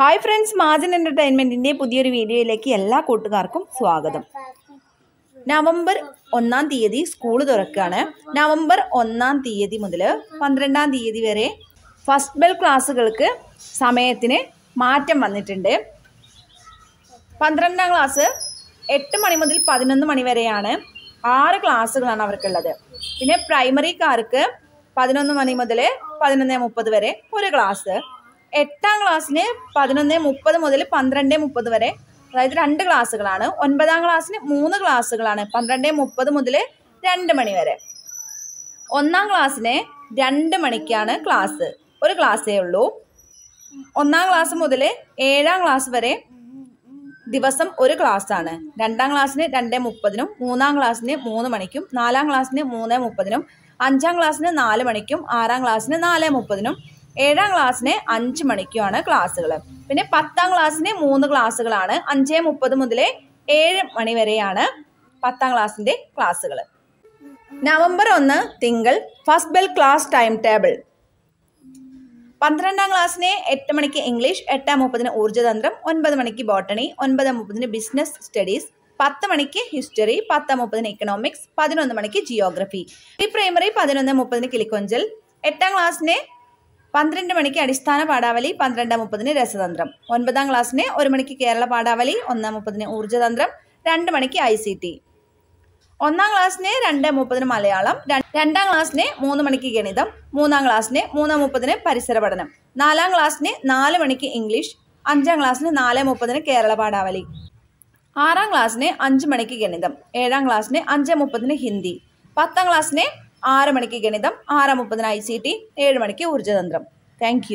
Hi friends മാജൻ എന്റർടൈൻമെന്റിന്റെ പുതിയൊരു വീഡിയോയിലേക്ക് എല്ലാ കൂട്ടുകാർക്കും സ്വാഗതം. നവംബർ ഒന്നാം തീയതി സ്കൂൾ തുറക്കുകയാണ്. നവംബർ ഒന്നാം തീയതി മുതൽ പന്ത്രണ്ടാം തീയതി വരെ ഫസ്റ്റ് ബെൽ ക്ലാസ്സുകൾക്ക് സമയത്തിന് മാറ്റം വന്നിട്ടുണ്ട്. പന്ത്രണ്ടാം ക്ലാസ് എട്ട് മണി മുതൽ പതിനൊന്ന് മണി വരെയാണ് ആറ് ക്ലാസ്സുകളാണ് അവർക്കുള്ളത്. പിന്നെ പ്രൈമറിക്കാർക്ക് പതിനൊന്ന് മണി മുതൽ പതിനൊന്ന് മുപ്പത് വരെ ഒരു ക്ലാസ് എട്ടാം ക്ലാസ്സിന് പതിനൊന്ന് മുപ്പത് മുതൽ പന്ത്രണ്ട് മുപ്പത് വരെ. അതായത് രണ്ട് ക്ലാസ്സുകളാണ്. ഒൻപതാം ക്ലാസ്സിന് മൂന്ന് ക്ലാസ്സുകളാണ്. പന്ത്രണ്ട് മുപ്പത് മുതൽ രണ്ട് മണി വരെ. ഒന്നാം ക്ലാസ്സിന് രണ്ട് മണിക്കാണ് ക്ലാസ് ഒരു ക്ലാസ്സേ ഉള്ളൂ. ഒന്നാം ക്ലാസ് മുതൽ ഏഴാം ക്ലാസ് വരെ ദിവസം ഒരു ക്ലാസ്സാണ്. രണ്ടാം ക്ലാസ്സിന് രണ്ട് മുപ്പതിനും മൂന്നാം ക്ലാസ്സിന് മൂന്ന് മണിക്കും നാലാം ക്ലാസ്സിന് മൂന്ന് മുപ്പതിനും അഞ്ചാം ക്ലാസ്സിന് നാല് മണിക്കും ആറാം ക്ലാസ്സിന് നാല് മുപ്പതിനും ഏഴാം ക്ലാസ്സിന് അഞ്ച് മണിക്കുമാണ് ക്ലാസ്സുകൾ പിന്നെ പത്താം ക്ലാസ്സിന് മൂന്ന് ക്ലാസ്സുകളാണ്. അഞ്ച് മുപ്പത് മുതൽ ഏഴ് മണി വരെയാണ് പത്താം ക്ലാസ്സിന്റെ ക്ലാസ്സുകൾ നവംബർ ഒന്ന് തിങ്കൾ first bell class time table. പന്ത്രണ്ടാം ക്ലാസ്സിന് എട്ട് മണിക്ക് ഇംഗ്ലീഷ് എട്ടാം മുപ്പതിന് ഊർജതന്ത്രം ഒൻപത് മണിക്ക് ബോട്ടണി ഒൻപത് മുപ്പതിന് ബിസിനസ് സ്റ്റഡീസ് പത്ത് മണിക്ക് ഹിസ്റ്ററി പത്ത് മുപ്പതിന് ഇക്കണോമിക്സ് പതിനൊന്ന് മണിക്ക് ജിയോഗ്രഫി. പ്രീ പ്രൈമറി പതിനൊന്ന് മുപ്പതിന് കിളിക്കൊഞ്ചൽ. എട്ടാം ക്ലാസ്സിന് പന്ത്രണ്ട് മണിക്ക് അടിസ്ഥാന പാഠാവലി പന്ത്രണ്ട് മുപ്പതിന് രസതന്ത്രം. ഒൻപതാം ക്ലാസ്സിന് ഒരു മണിക്ക് കേരള പാഠാവലി ഒന്ന് മുപ്പതിന് ഊർജതന്ത്രം രണ്ട് മണിക്ക് ഐ സി ടി. ഒന്നാം ക്ലാസ്സിന് രണ്ട് മുപ്പതിന് മലയാളം രണ്ടാം ക്ലാസ്സിന് മൂന്ന് മണിക്ക് ഗണിതം മൂന്നാം ക്ലാസ്സിന് മൂന്ന് മുപ്പതിന് പരിസര പഠനം നാലാം ക്ലാസ്സിന് നാല് മണിക്ക് ഇംഗ്ലീഷ് അഞ്ചാം ക്ലാസ്സിന് നാല് മുപ്പതിന് കേരള പാഠാവലി ആറാം ക്ലാസ്സിന് അഞ്ച് മണിക്ക് ഗണിതം ഏഴാം ക്ലാസ്സിന് അഞ്ച് മുപ്പതിന് ഹിന്ദി പത്താം ക്ലാസ്സിന് ആറ് മണിക്ക് ഗണിതം ആറ് മുപ്പതിന് ഐ സി ടി ഏഴ് മണിക്ക് ഊർജതന്ത്രം. താങ്ക്